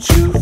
You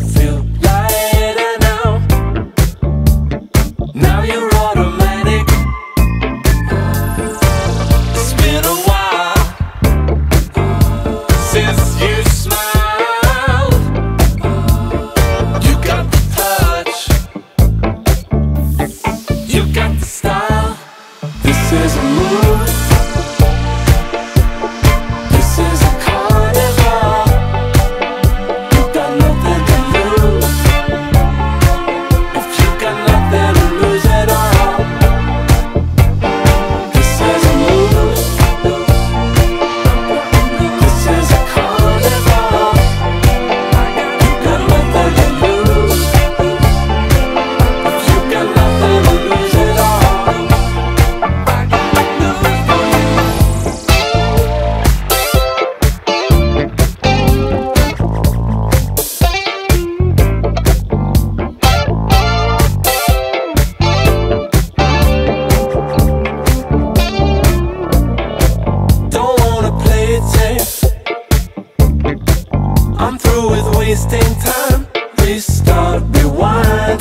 wasting time. Restart, rewind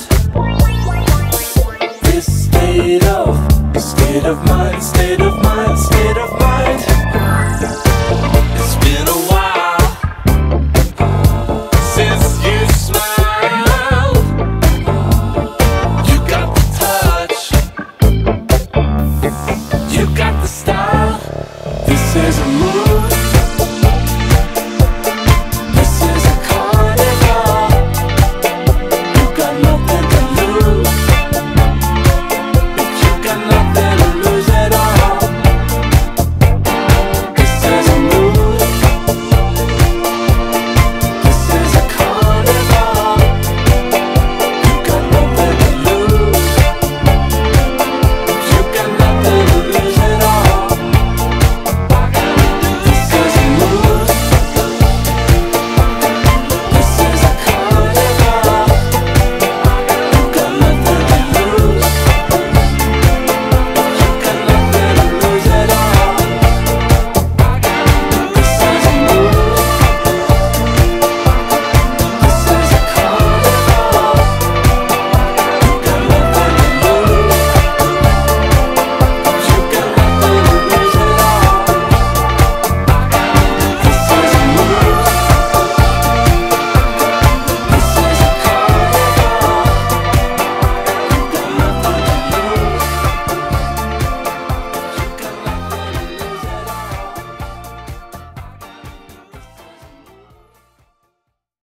This state of, state of mind, state of mind, state of mind.